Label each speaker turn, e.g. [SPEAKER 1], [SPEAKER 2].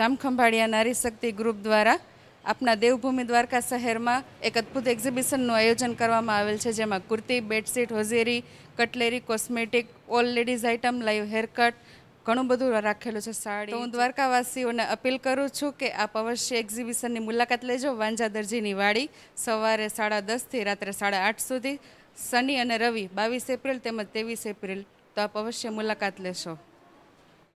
[SPEAKER 1] સમકંબાળિયા નારી શક્તિ ગ્રુપ દ્વારા આપના દેવભૂમિ દ્વારકા શહેરમાં એક અદ્ભુત એક્ઝિબિશનનું આયોજન કરવામાં આવેલ છે જેમાં kurti, bedsheet, hosiery, cutlery, cosmetic, all ladies item, live hair cut, ઘણું બધું રાખેલો છે સાડી તો હું દ્વારકા વાસીઓને અપીલ કરું છું કે આપ અવશ્ય એક્ઝિબિશનની મુલાકાત લેજો વાંજા દરજી નીવાડી સવારે 10:30 થી રાત્રે 8:30 સુધી શનિ અને રવિ 22 એપ્રિલ તેમજ 23 એપ્રિલ તો આપ અવશ્ય મુલાકાત લેશો